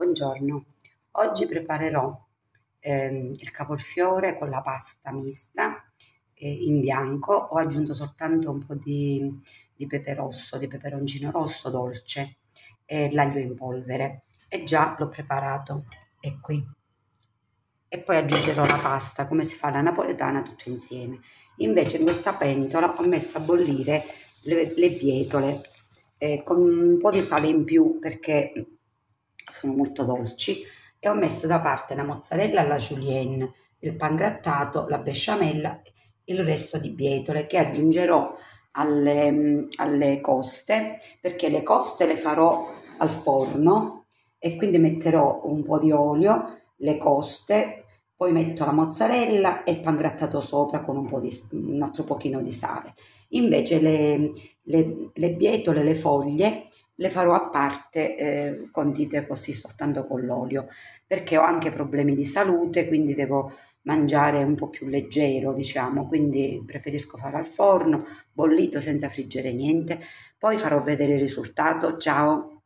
Buongiorno, oggi preparerò ehm, il cavolfiore con la pasta mista eh, in bianco. Ho aggiunto soltanto un po' di, di pepe rosso, di peperoncino rosso dolce e l'aglio in polvere e già l'ho preparato, è qui. E poi aggiungerò la pasta come si fa la napoletana tutto insieme. Invece in questa pentola ho messo a bollire le, le bietole eh, con un po' di sale in più perché sono molto dolci e ho messo da parte la mozzarella alla julienne, il pangrattato, la besciamella e il resto di bietole che aggiungerò alle, alle coste perché le coste le farò al forno e quindi metterò un po' di olio, le coste, poi metto la mozzarella e il pangrattato sopra con un, po di, un altro pochino di sale. Invece le, le, le bietole, le foglie, le farò a parte eh, condite così soltanto con l'olio perché ho anche problemi di salute quindi devo mangiare un po' più leggero diciamo quindi preferisco fare al forno bollito senza friggere niente. Poi farò vedere il risultato. Ciao